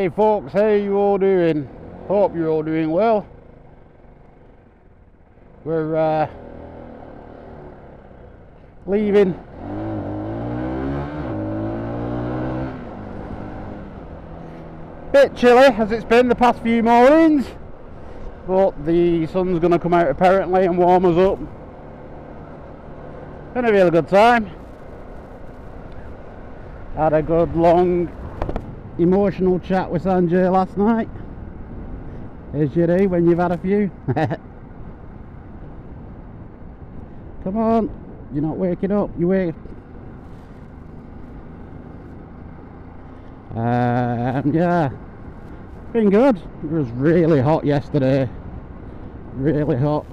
Hey folks, how you all doing? Hope you're all doing well. We're uh, leaving. Bit chilly as it's been the past few mornings, but the sun's going to come out apparently and warm us up. Been a really good time. Had a good long emotional chat with Sanjay last night. As you do when you've had a few. Come on, you're not waking up, you wake. Um, yeah, been good. It was really hot yesterday, really hot.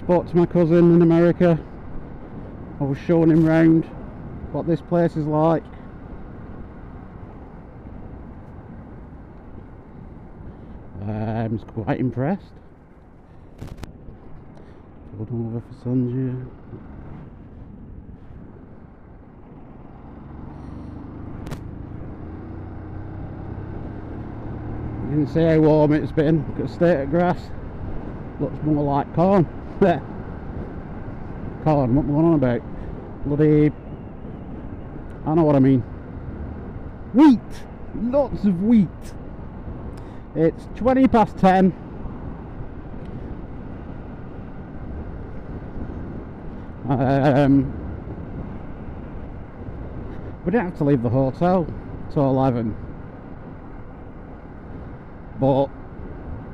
Spoke to my cousin in America. I was showing him round what this place is like. I was quite impressed. Over for. You can see how warm it's been. At the state of grass. Looks more like corn. corn, what am I on about? Bloody... I know what I mean. Wheat! Lots of wheat! It's 20 past 10. Um, we didn't have to leave the hotel. Till 11 but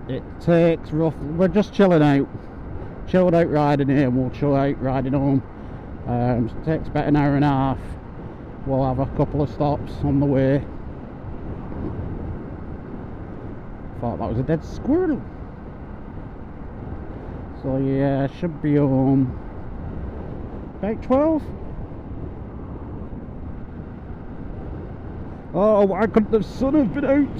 it takes rough we're just chilling out. Chilled out riding here and we'll chill out riding home. Um, it takes about an hour and a half. We'll have a couple of stops on the way thought that was a dead squirrel. So yeah should be home about 12 oh why couldn't the sun have been out.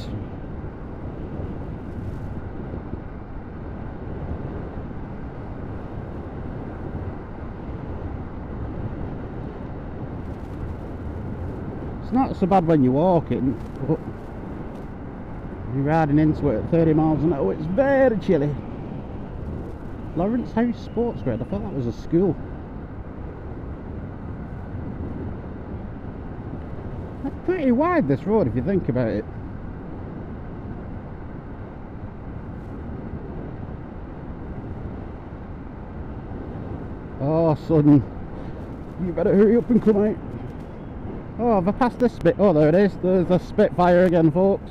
It's not so bad when you're walking you're riding into it at 30 miles an hour. It's very chilly. Lawrence House Sports Ground I thought that was a school. That's pretty wide this road if you think about it. Oh sun. You better hurry up and come out. Oh, have I passed this bit? Oh, there it is. There's a Spitfire again, folks.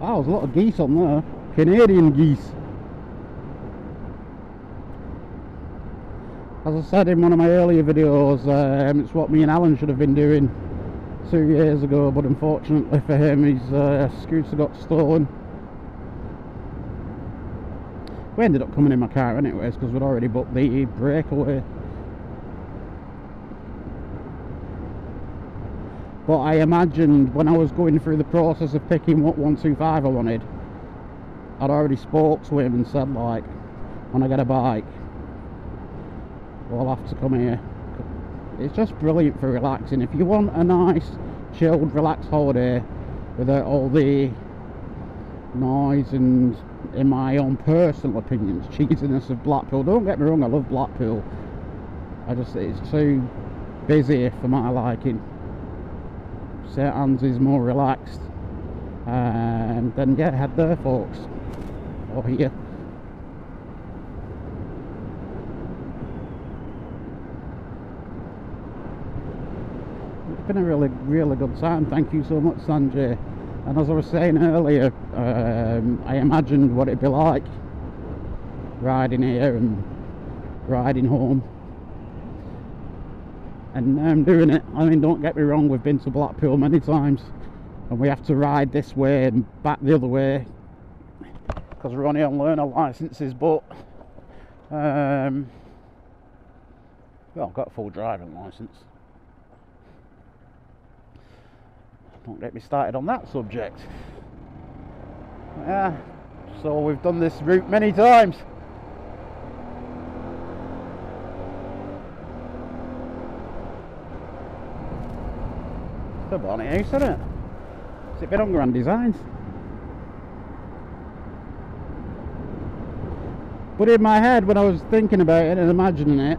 Wow, there's a lot of geese on there. Canadian geese. As I said in one of my earlier videos, um, it's what me and Alan should have been doing two years ago, but unfortunately for him, his uh, scooter got stolen. We ended up coming in my car anyways, because we'd already booked the breakaway. But I imagined when I was going through the process of picking what 125 I wanted I'd already spoke to him and said like when I get a bike? We'll have to come here. It's just brilliant for relaxing. If you want a nice chilled relaxed holiday without all the noise and in my own personal opinions cheesiness of Blackpool don't get me wrong I love Blackpool. I just it's too busy for my liking St is more relaxed and then yeah head there folks or here it's been a really really good time. Thank you so much Sanjay. And as I was saying earlier um, I imagined what it'd be like riding here and riding home and now I'm doing it. I mean don't get me wrong we've been to Blackpool many times and we have to ride this way and back the other way because we're only on learner licenses but um, well I've got a full driving license. Don't get me started on that subject. Yeah so we've done this route many times a bonnet house, isn't it? It's a bit on Grand Designs. But in my head, when I was thinking about it and imagining it,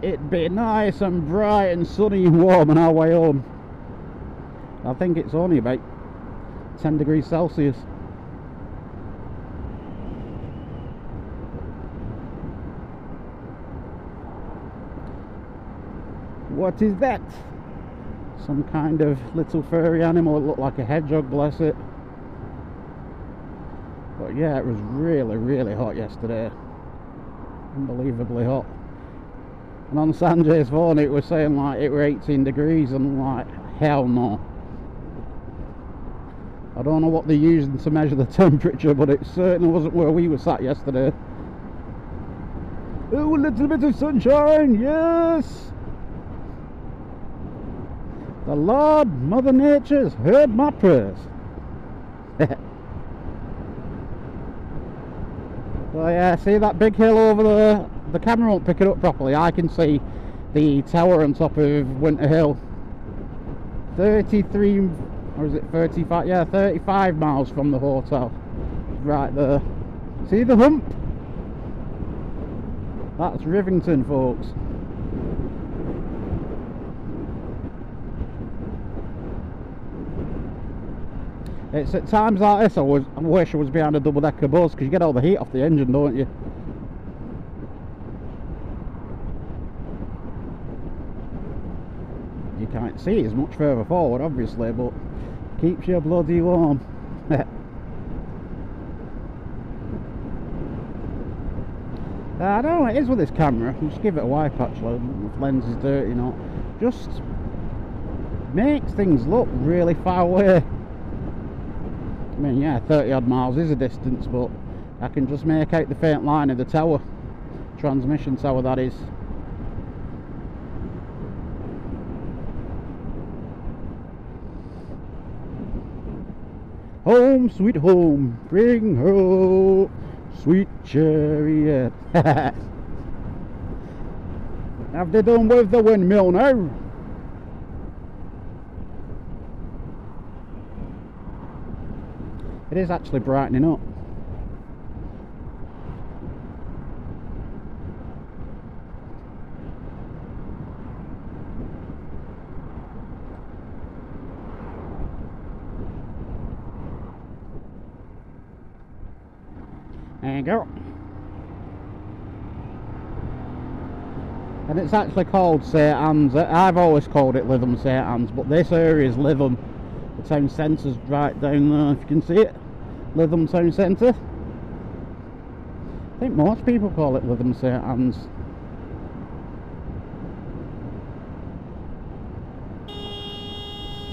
it'd be nice and bright and sunny and warm on our way home. I think it's only about 10 degrees Celsius. What is that? Some kind of little furry animal. It looked like a hedgehog, bless it. But yeah, it was really, really hot yesterday. Unbelievably hot. And on Sanjay's phone it was saying like it were 18 degrees and like, hell no. I don't know what they're using to measure the temperature, but it certainly wasn't where we were sat yesterday. Oh, a little bit of sunshine, yes! The Lord Mother Nature's heard my prayers. So yeah, see that big hill over there? The camera won't pick it up properly. I can see the tower on top of Winter Hill. 33, or is it 35? Yeah, 35 miles from the hotel. Right there. See the hump? That's Rivington, folks. It's at times like this I, was, I wish I was behind a double decker bus because you get all the heat off the engine, don't you? You can't see as much further forward, obviously, but keeps you bloody warm. I don't know what it is with this camera. Just give it a wipe actually. The lens is dirty, you know. Just makes things look really far away. Mean, yeah, 30 odd miles is a distance, but I can just make out the faint line of the tower. Transmission tower, that is. Home, sweet home, bring her sweet chariot. Have they done with the windmill now? It is actually brightening up. There you go. And it's actually called St Anne's. I've always called it Lytham St Anne's, but this area is Lytham. The town centre's right down there, if you can see it. Lytham Town Centre. I think most people call it Lytham St Anne's.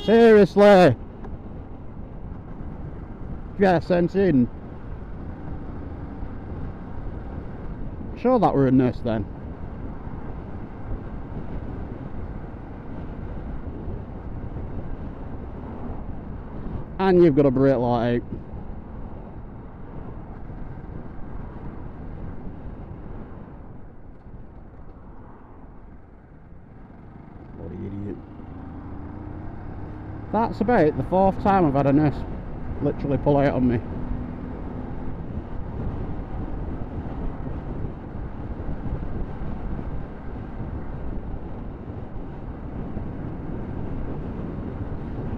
Seriously? Yeah, sent in. Sure that were a nurse then. And you've got a brake light out. That's about the fourth time I've had a nurse literally pull out on me.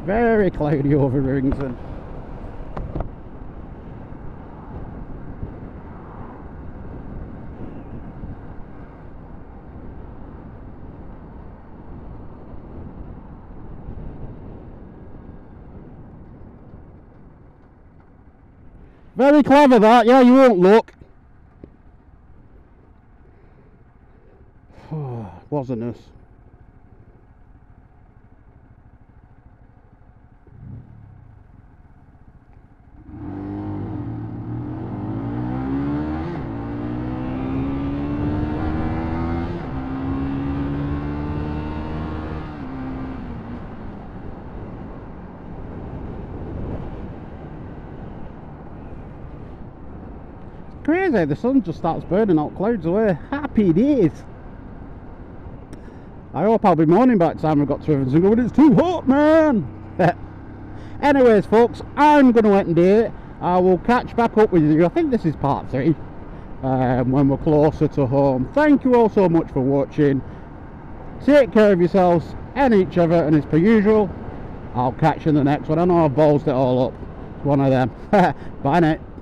Very cloudy over Rivington. Very clever that, yeah, you won't look. Wasn't us. The sun just starts burning out clouds away. Happy days. I hope I'll be moaning by the time I've got to Evans and going, it's too hot, man. Anyways, folks, I'm going to end here. I will catch back up with you. I think this is part three um, when we're closer to home. Thank you all so much for watching. Take care of yourselves and each other, and as per usual, I'll catch you in the next one. I know I've ballsed it all up. It's one of them. Bye now.